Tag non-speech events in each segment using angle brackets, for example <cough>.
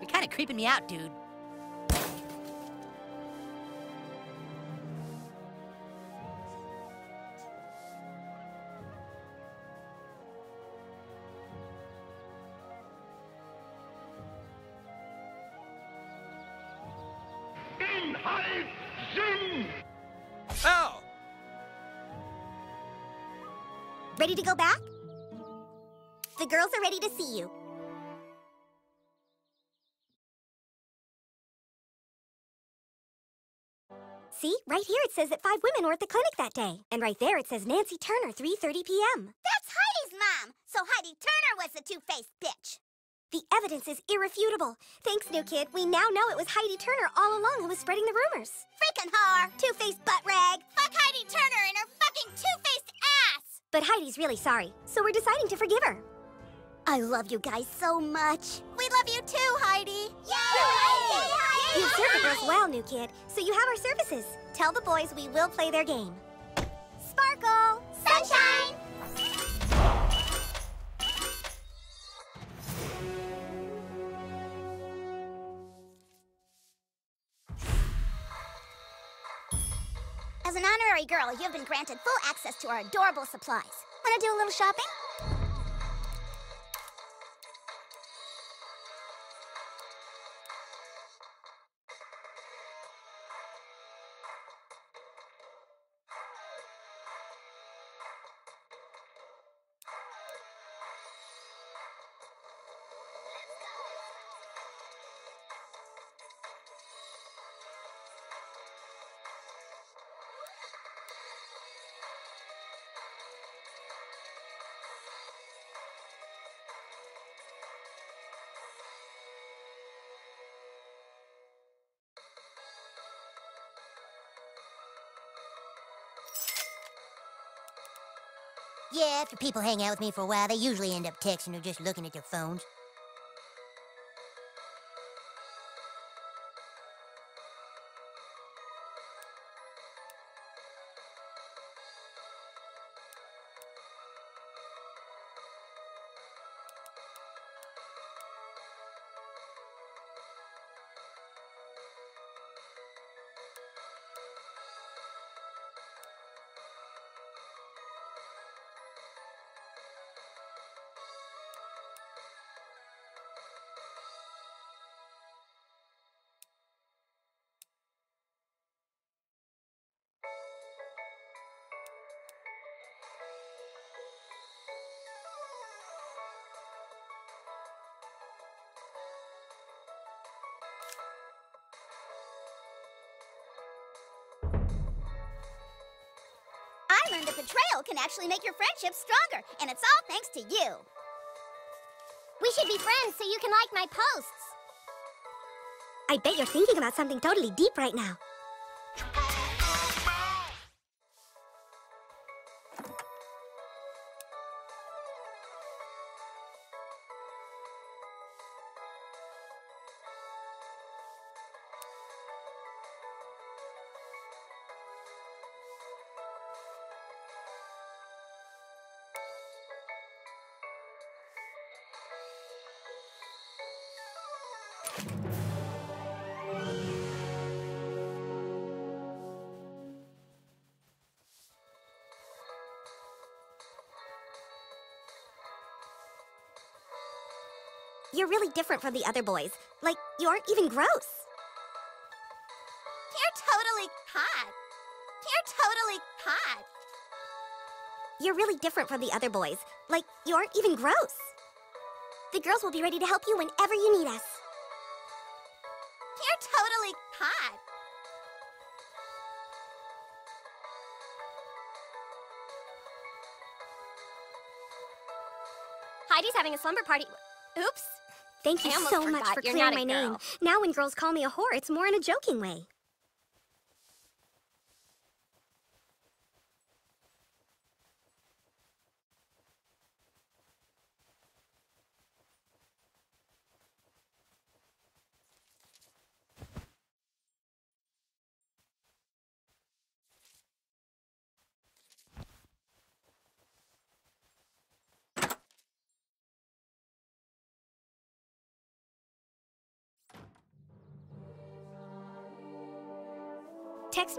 You're kind of creeping me out, dude. Ready to see you. See, right here it says that five women were at the clinic that day. And right there it says Nancy Turner, 3.30 p.m. That's Heidi's mom! So Heidi Turner was the two-faced bitch! The evidence is irrefutable. Thanks, new kid. We now know it was Heidi Turner all along who was spreading the rumors. Freaking whore! Two-faced butt rag. Fuck Heidi Turner and her fucking two-faced ass! But Heidi's really sorry, so we're deciding to forgive her. I love you guys so much. We love you too, Heidi! Yay! You've served girls well, new kid, so you have our services. Tell the boys we will play their game. Sparkle! Sunshine! As an honorary girl, you have been granted full access to our adorable supplies. Wanna do a little shopping? After people hang out with me for a while, they usually end up texting or just looking at their phones. I learned that betrayal can actually make your friendship stronger, and it's all thanks to you. We should be friends so you can like my posts. I bet you're thinking about something totally deep right now. Really different from the other boys. Like, you aren't even gross. You're totally hot. You're totally hot. You're really different from the other boys. Like, you aren't even gross. The girls will be ready to help you whenever you need us. You're totally hot. Heidi's having a slumber party. Oops. Thank you so much for clearing my a name. Now when girls call me a whore, it's more in a joking way.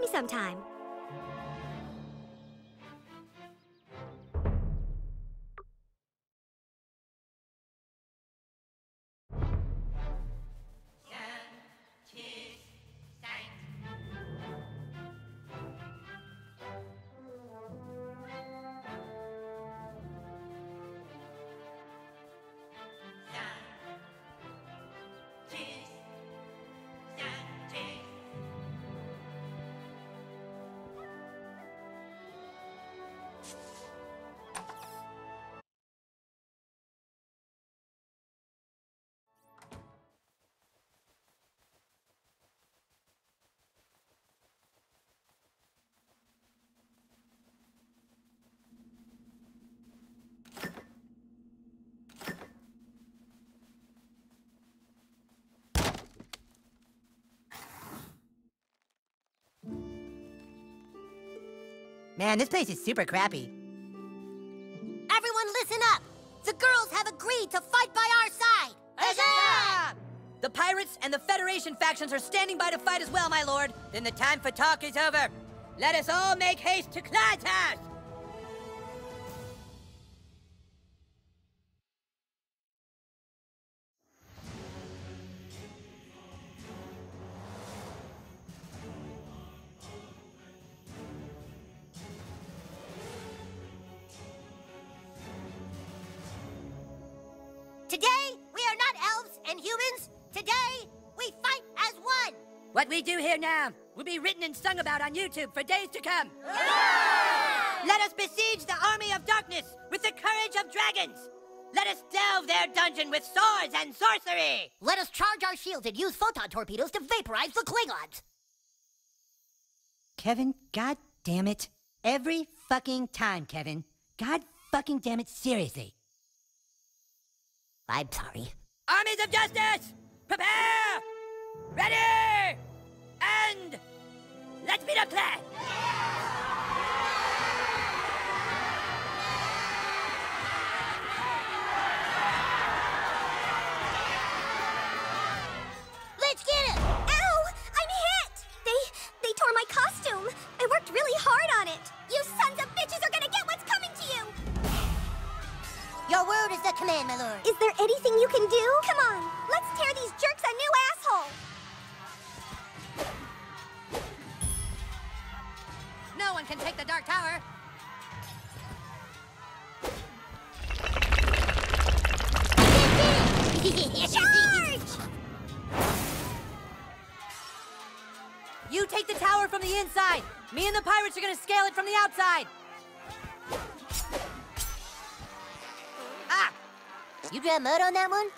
Me sometime. Man, this place is super crappy. Everyone listen up! The girls have agreed to fight by our side! Huzzah! The pirates and the Federation factions are standing by to fight as well, my lord. Then the time for talk is over. Let us all make haste to Clydehouse! Today, and sung about on YouTube for days to come. Let us besiege the army of darkness with the courage of dragons. Let us delve their dungeon with swords and sorcery. Let us charge our shields and use photon torpedoes to vaporize the Klingons! Kevin, god damn it. Every fucking time, Kevin. God fucking damn it, seriously. I'm sorry. Armies of Justice! Prepare! Ready! And let's be the plan! Let's get it! Ow! I'm hit! They they tore my costume. I worked really hard on it. You sons of bitches are gonna get what's coming to you! Your word is the command, my lord. Is there anything you can do? Come on, let's tear these jerks a new asshole! No one can take the Dark Tower. Charge! You take the tower from the inside. Me and the pirates are gonna scale it from the outside. Ah! You drop mud on that one?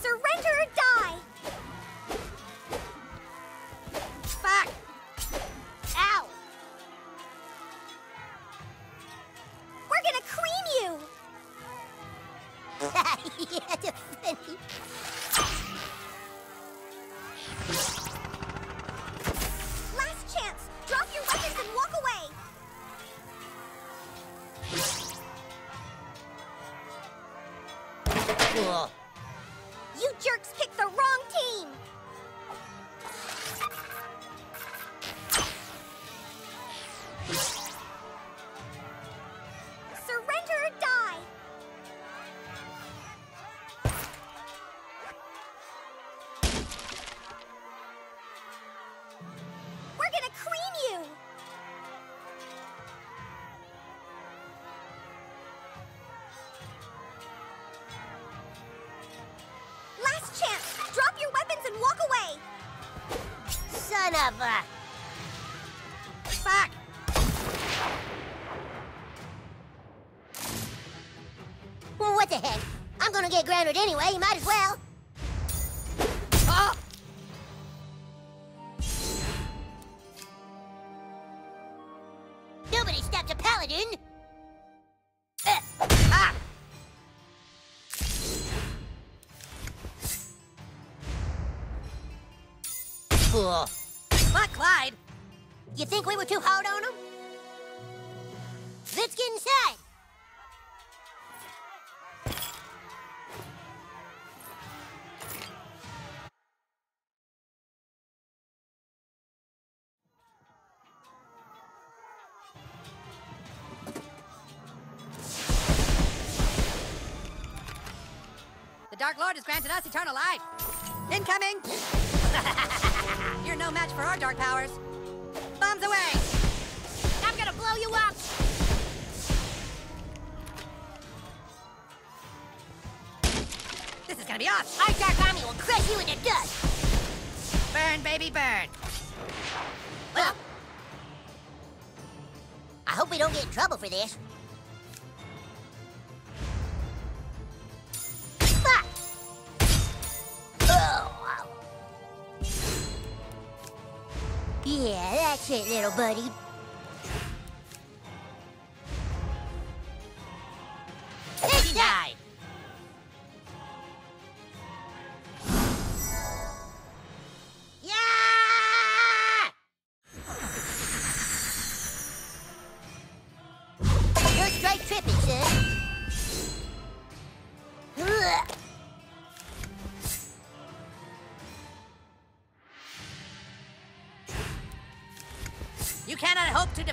Surrender or die! Weapons and walk away! Son of a... Fuck! Well, what the heck? I'm gonna get grounded anyway, might cool. But Clyde, you think we were too hard on him? Let's get inside. The Dark Lord has granted us eternal life. Incoming! <laughs> You're no match for our dark powers. Bombs away! I'm gonna blow you up! This is gonna be awesome! Our Dark Army will crush you in into dust! Burn, baby, burn! Well, I hope we don't get in trouble for this. It, little buddy.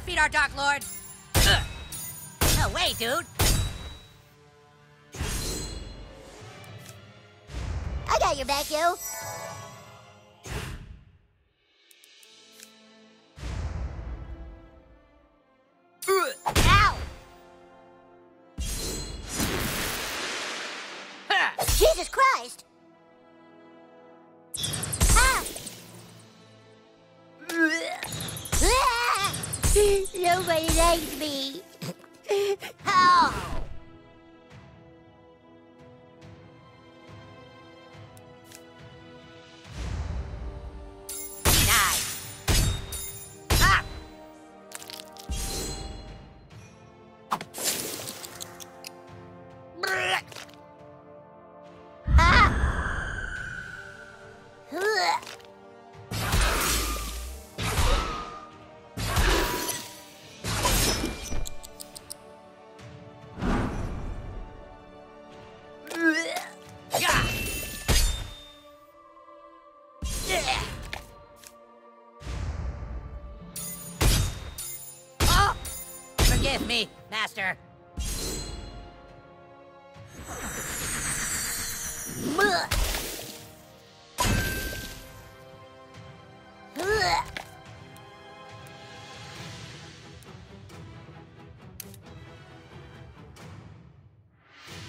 Defeat our Dark Lord! Ugh. No way, dude! I got your back, yo. Forgive me, Master.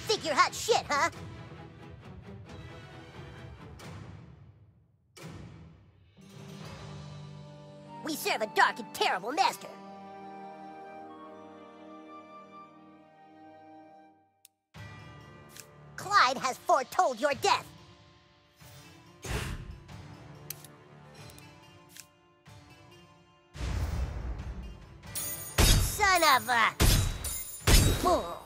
Think you're hot shit, huh? We serve a dark and terrible master. Your death. Son of a... Bull.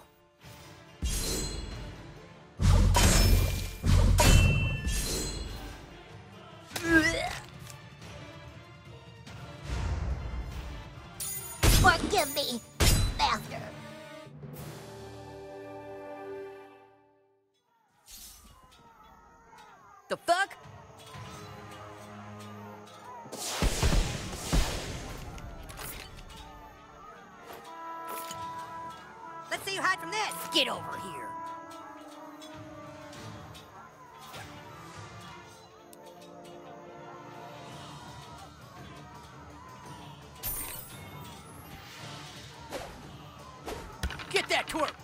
That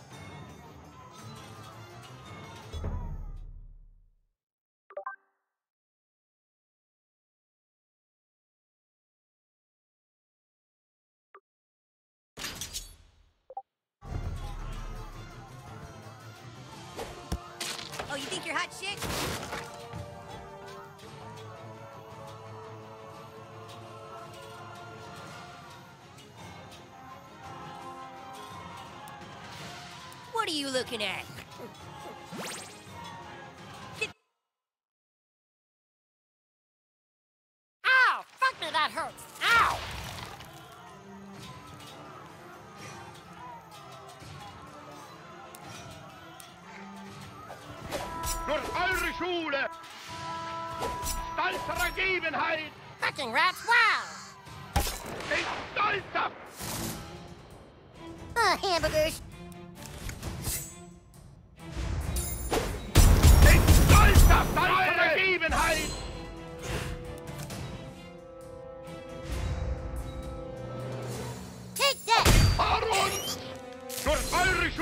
you looking at? Ow! Fuck me, that hurts! Ow! Durch eure Schule! Stolzer Ergebenheit! Fucking rats!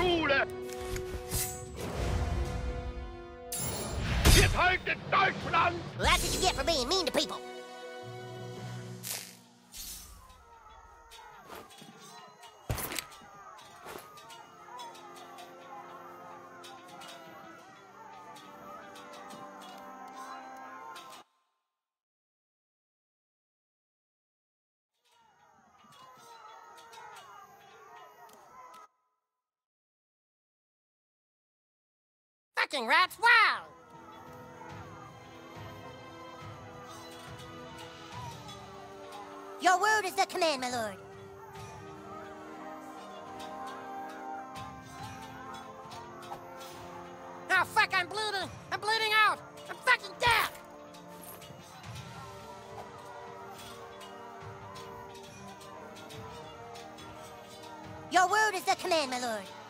Schule! Haltet Deutschland! Well, that's what you get for being mean to people. Fucking rats, wow! Your word is the command, my lord. Oh, fuck, I'm bleeding! I'm bleeding out! I'm fucking dead! Your word is the command, my lord.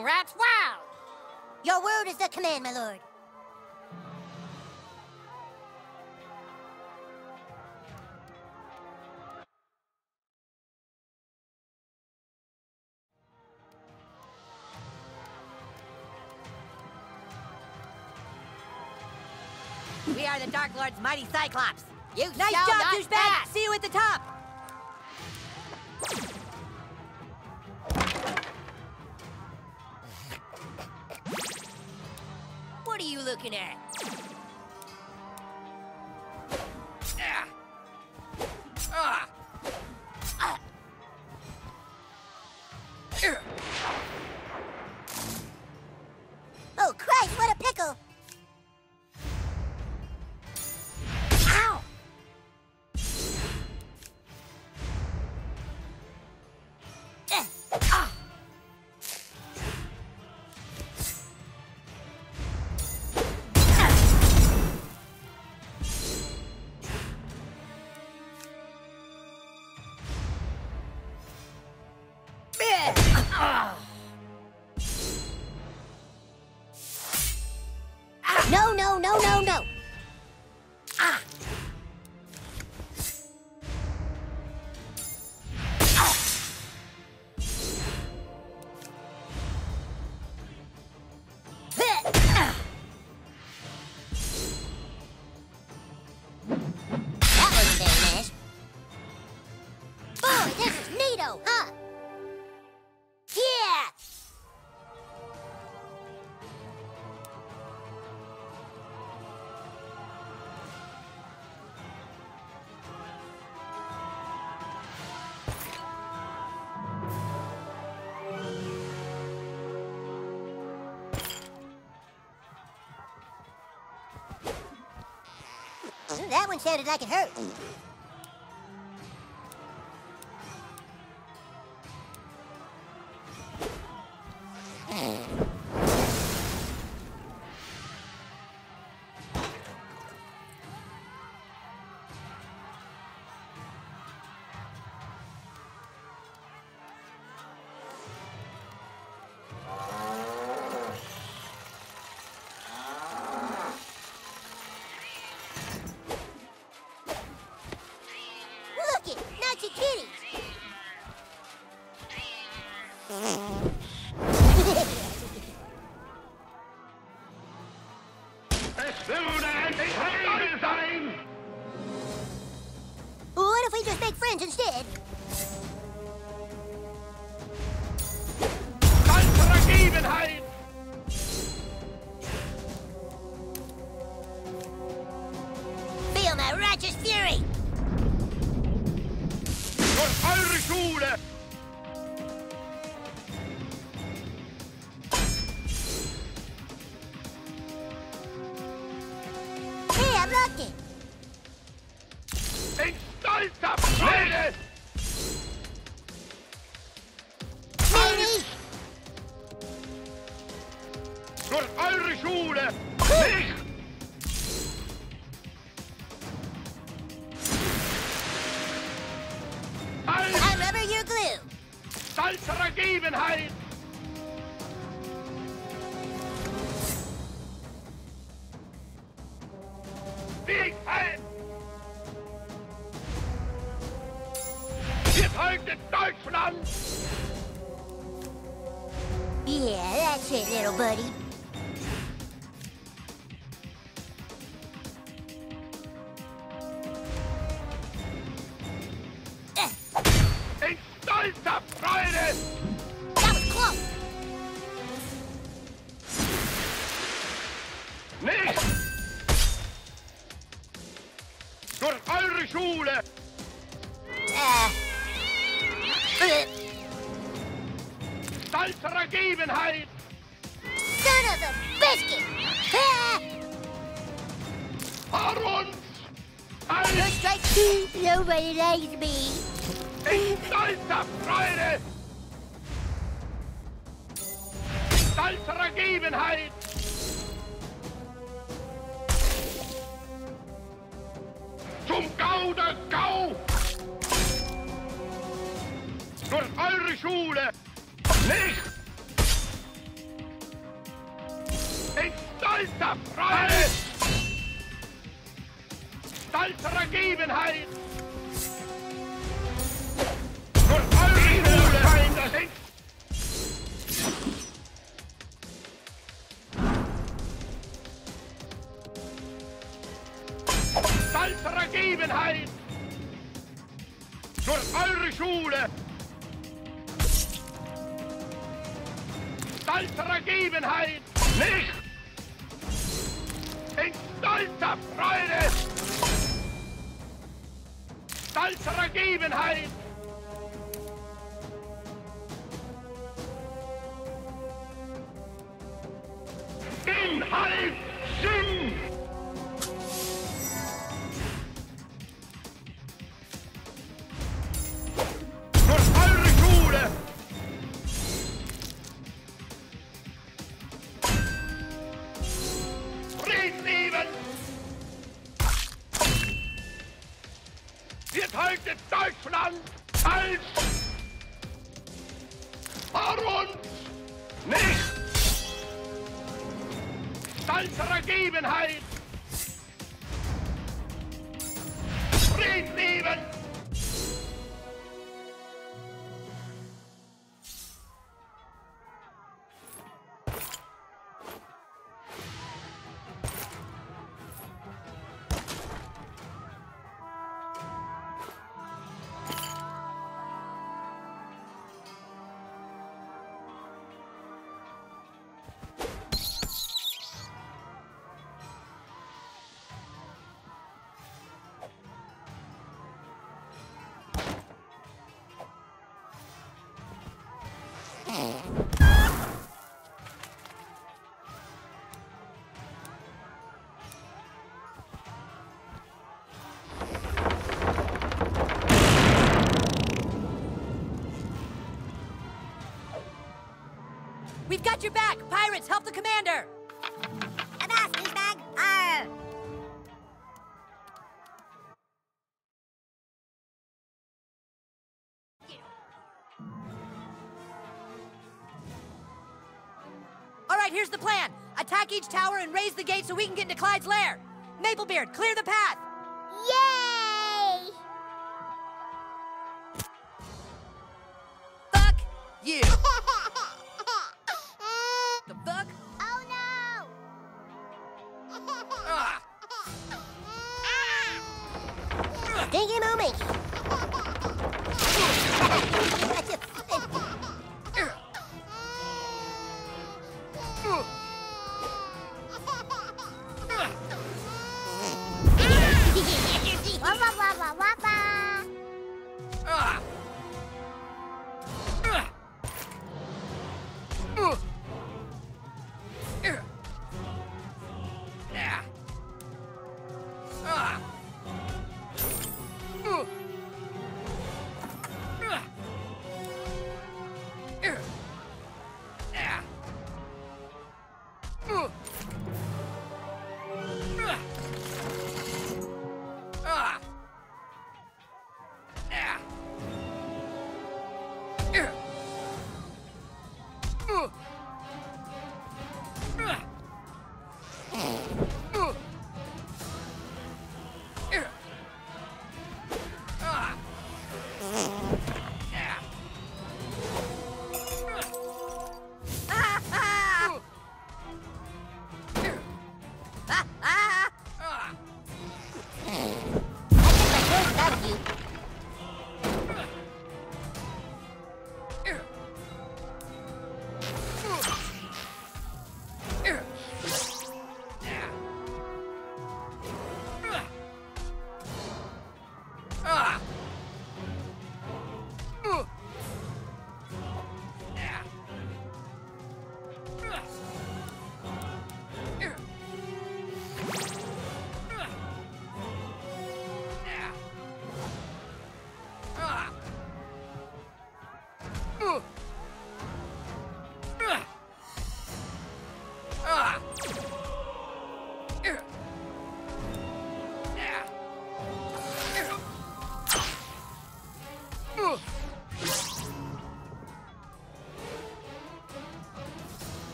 Fucking rats, wow! Your word is the command, my lord. We are the Dark Lord's mighty Cyclops. You Nice shall job, not douchebag! pass. See you at the top! Looking at? That one sounded like it hurt. Als straight. Nobody likes me. in stolzer Freude! Stolzer Ergebenheit! Zum Gauder Gau! Durch eure Schule! Nicht! In stolzer Freude! Stolzer Ergebenheit! Deutschland als halt! Warum nicht? Als Ergebenheit got your back! Pirates, help the commander! Avast, douchebag. Arr. All right, here's the plan. Attack each tower and raise the gate so we can get into Clyde's lair. Maplebeard, clear the path! Yay!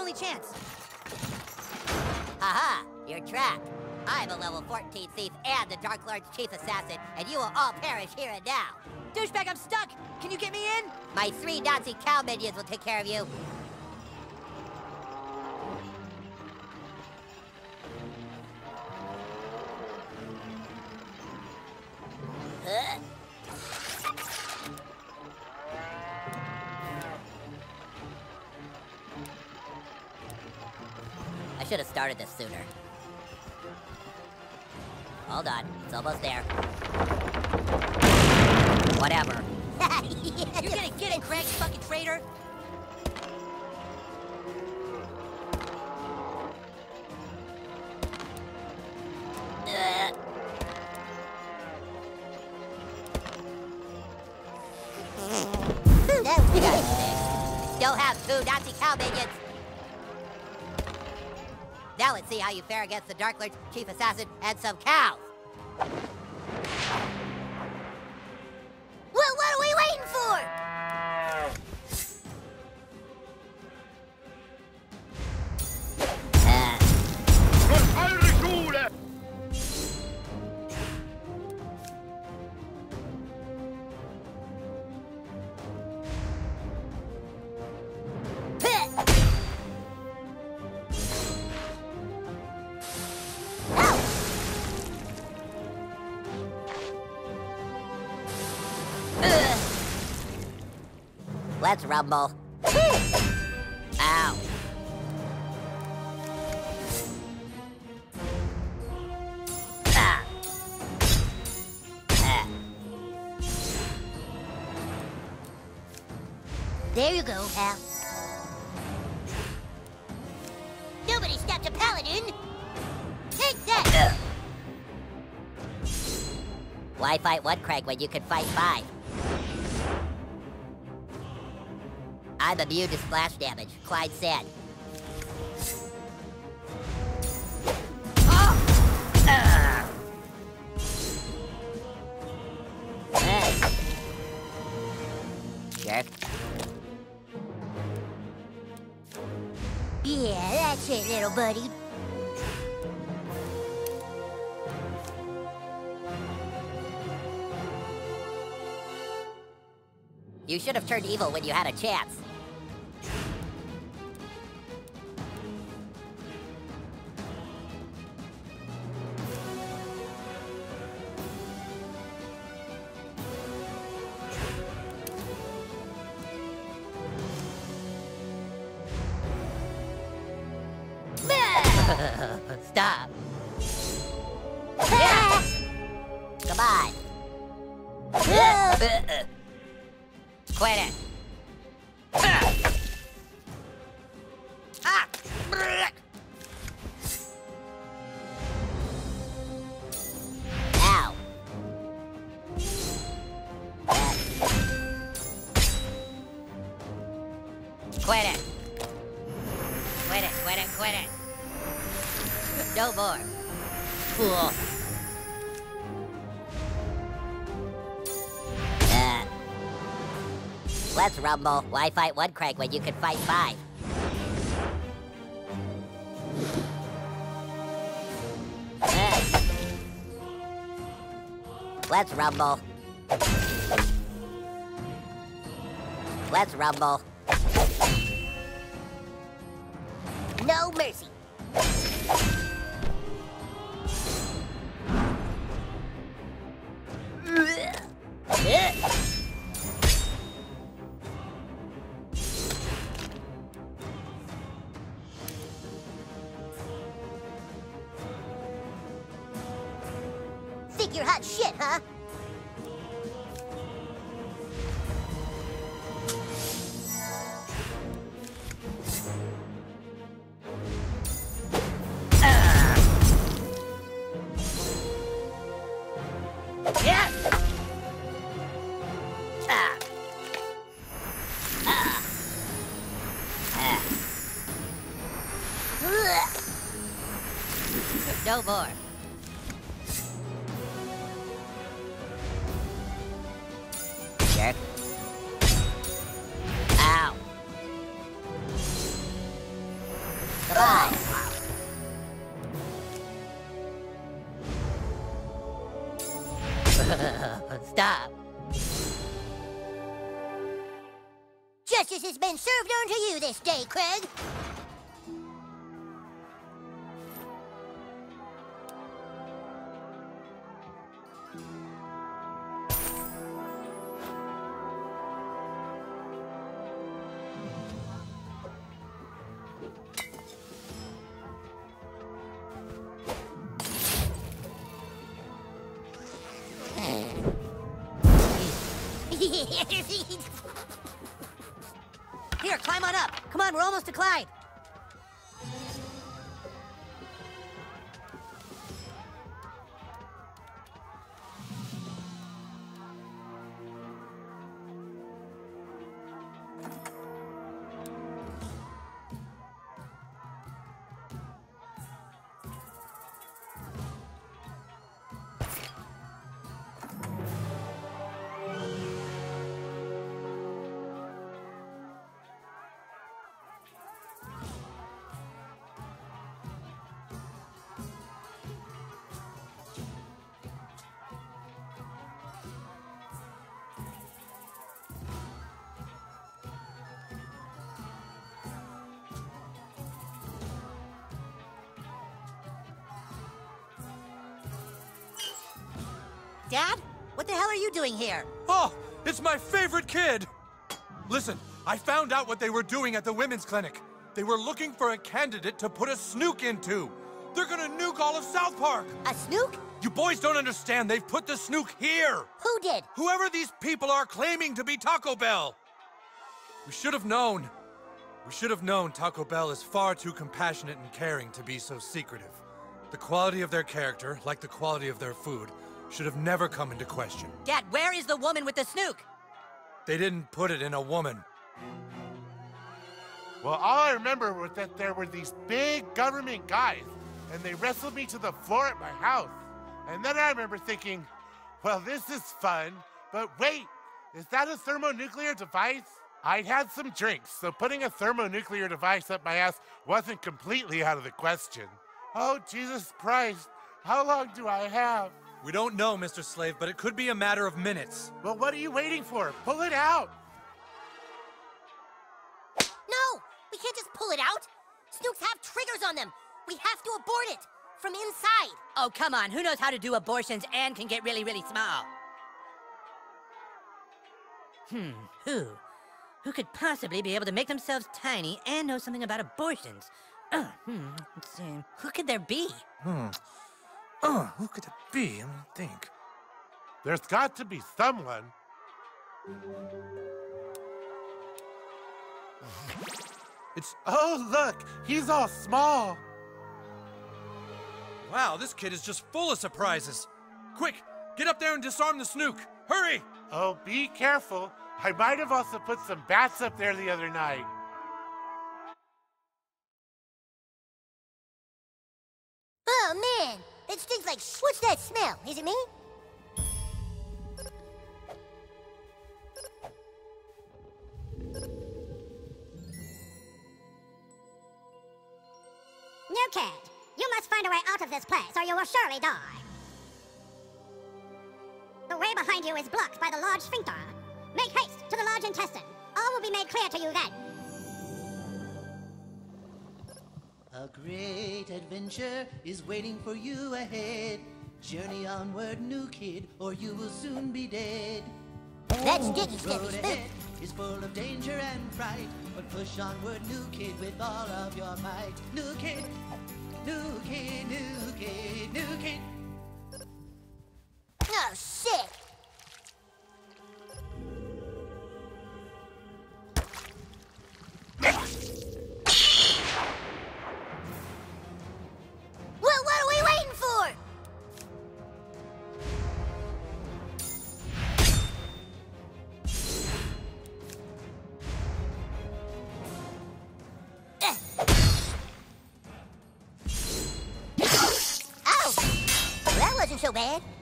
Only chance. Aha! You're trapped. I'm a level 14 thief and the Dark Lord's chief assassin, and you will all perish here and now. Douchebag, I'm stuck. Can you get me in? My three Nazi cow minions will take care of you. Started this sooner. Hold on, it's almost there. Whatever. <laughs> You're gonna get it, Craig, fucking traitor. How you fare against the Dark Lord's chief assassin and some cows. Let's rumble. Ow. Ah. Ah. There you go, pal. Nobody stopped a paladin. Take that. Why fight one Craig when you can fight five? I'm immune to splash damage, Clyde said. Ah. Hey. Yeah, that's it, little buddy. You should have turned evil when you had a chance. Rumble. Why fight one Craig when you can fight five? Let's rumble. Let's rumble. Delvor. Check. Ow. Goodbye. <laughs> Stop. Justice has been served unto you this day, Craig. <laughs> Here, climb on up. Come on, we're almost to Clyde. You doing here? Oh, it's my favorite kid! Listen, I found out what they were doing at the women's clinic. They were looking for a candidate to put a snuke into. They're gonna nuke all of South Park. A snuke? You boys don't understand. They've put the snuke here. Who did? Whoever these people are claiming to be Taco Bell. We should have known. We should have known Taco Bell is far too compassionate and caring to be so secretive. The quality of their character, like the quality of their food, should have never come into question. Dad, where is the woman with the snuke? They didn't put it in a woman. Well, all I remember was that there were these big government guys, and they wrestled me to the floor at my house. And then I remember thinking, well, this is fun, but wait, is that a thermonuclear device? I'd had some drinks, so putting a thermonuclear device up my ass wasn't completely out of the question. Oh, Jesus Christ, how long do I have? We don't know, Mr. Slave, but it could be a matter of minutes. Well, what are you waiting for? Pull it out! No! We can't just pull it out! Snukes have triggers on them! We have to abort it! From inside! Oh, come on. Who knows how to do abortions and can get really, really small? Hmm, who? Who could possibly be able to make themselves tiny and know something about abortions? Uh, hmm, let's see. Who could there be? Hmm. Oh, who could it be? Let me think. There's got to be someone. It's. Oh, look, he's all small. Wow, this kid is just full of surprises. Quick, get up there and disarm the snuke. Hurry! Oh, be careful. I might have also put some bats up there the other night. It stinks like sh- What's that smell? Is it me? New kid, you must find a way out of this place or you will surely die. The way behind you is blocked by the large sphincter. Make haste to the large intestine. All will be made clear to you then. A great adventure is waiting for you ahead. Journey onward, new kid, or you will soon be dead. That's The road ahead is full of danger and fright, but push onward, new kid, with all of your might. New kid, new kid, new kid, new kid. So bad.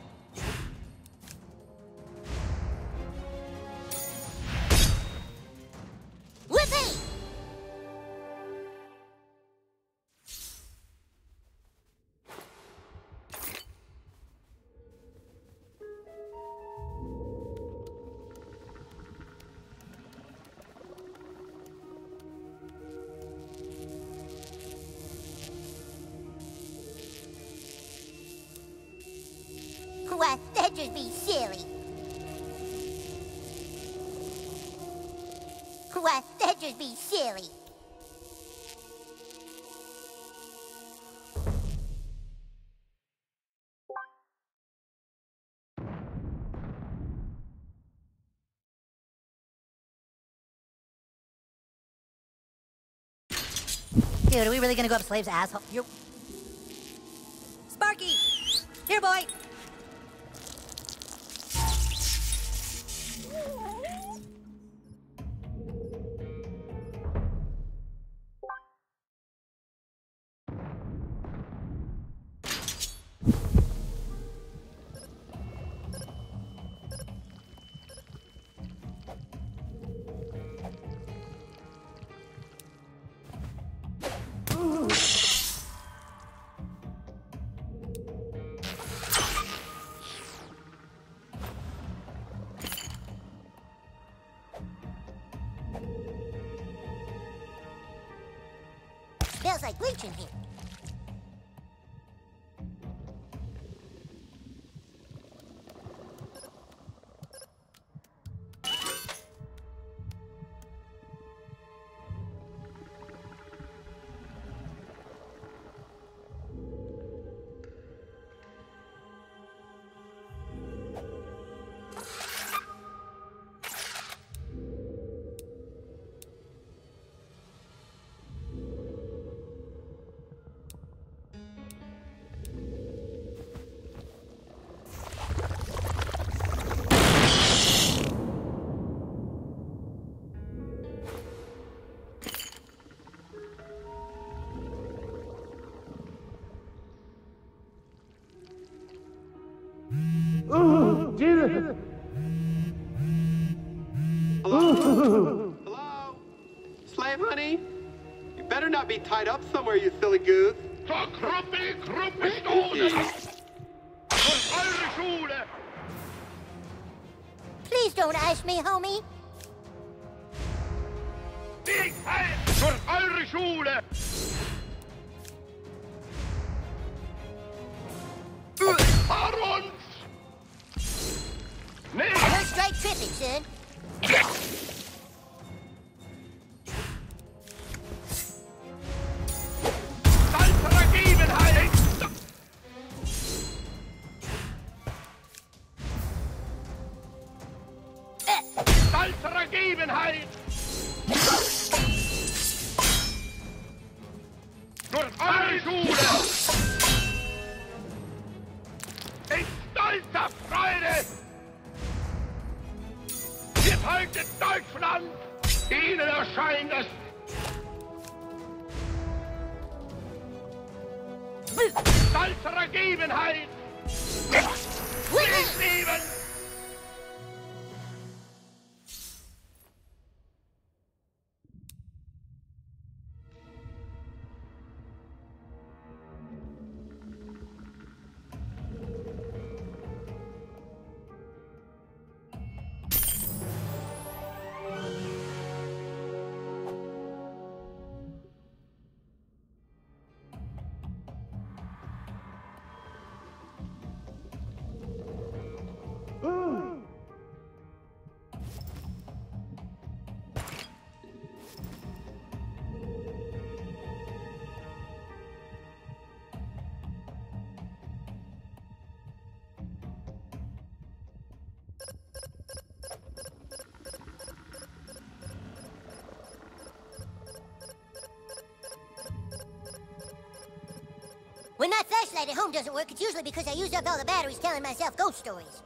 Why, that'd just be silly. Dude, are we really gonna go up Slave's asshole? You're... Sparky! Here, boy! Like bleach in here. Somewhere, you silly goose. Please don't ask me, homie. You're straight tripping, son. When my flashlight at home doesn't work, it's usually because I used up all the batteries telling myself ghost stories.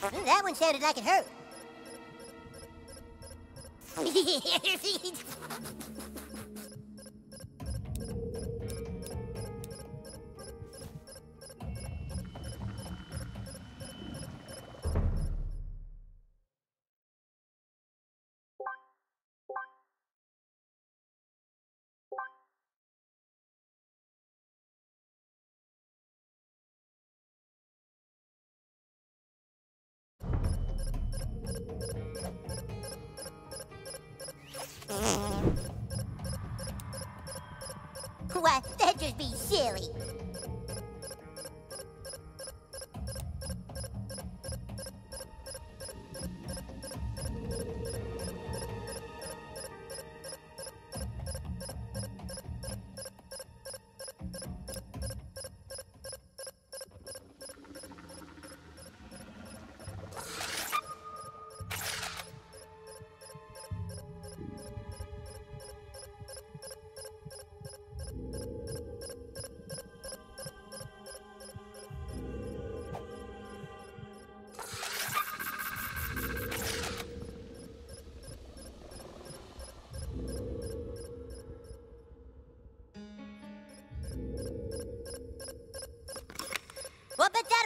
Mm, that one sounded like it hurt. <laughs>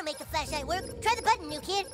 make the flashlight work. Try the button, new kid.